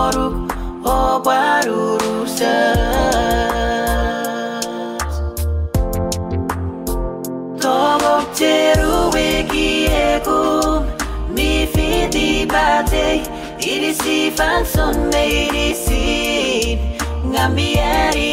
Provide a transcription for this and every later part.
oru ogbaruru sas Tomo teru wiki egum mi fidi bate irisi fanson me irisi ngambieri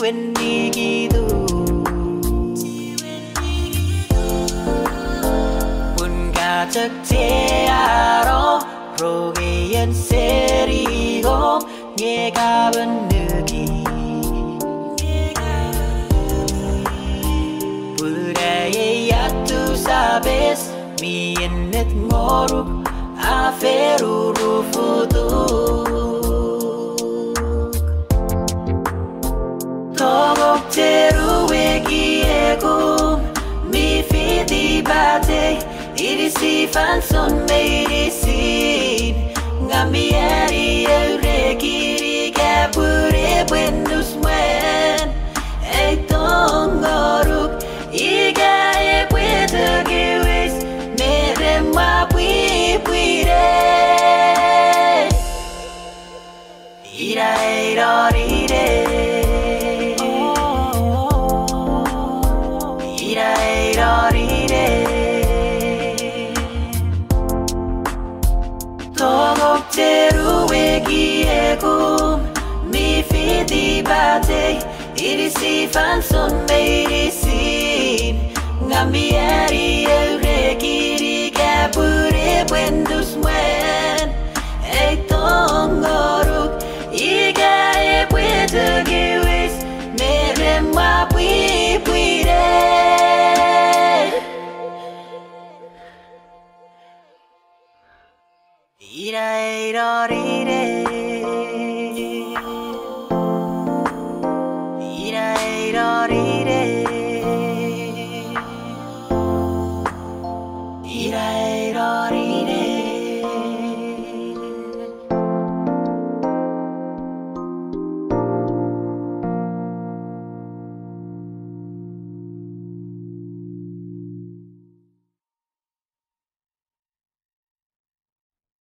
what you and nigidu Bunga chắc thế aro Rogeyen ga bên nugi Budaye yatu sabes Mi ennet ngoruk Aferuru disefanz on made it see gambierire regik Togok teruwe giegum Mi fiti bate me irisin Ira ira rire